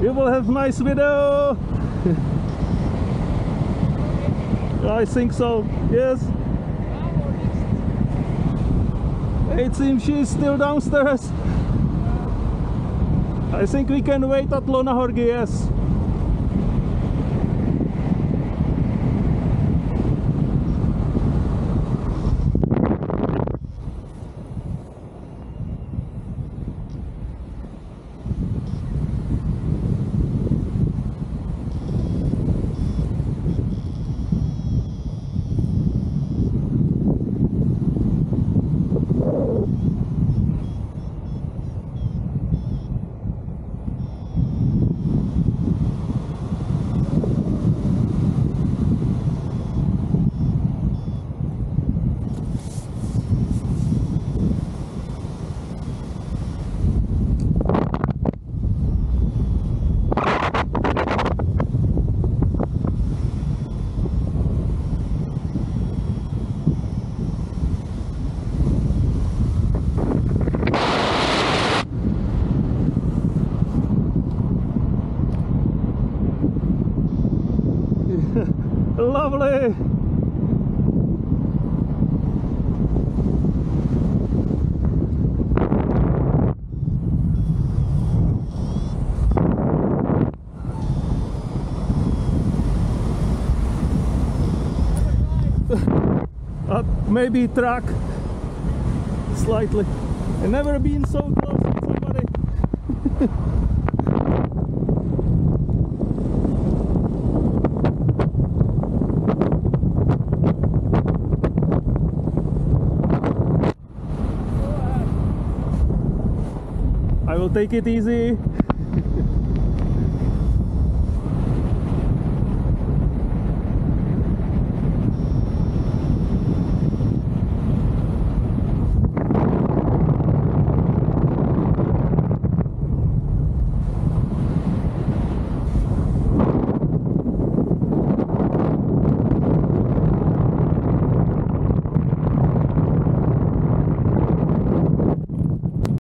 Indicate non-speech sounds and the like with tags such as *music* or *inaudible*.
will have nice video. *laughs* I think so. Yes. It seems she's still downstairs. I think we can wait at Lona Jorge, yes. Lovely. Maybe truck slightly. I've never been so Will take it easy.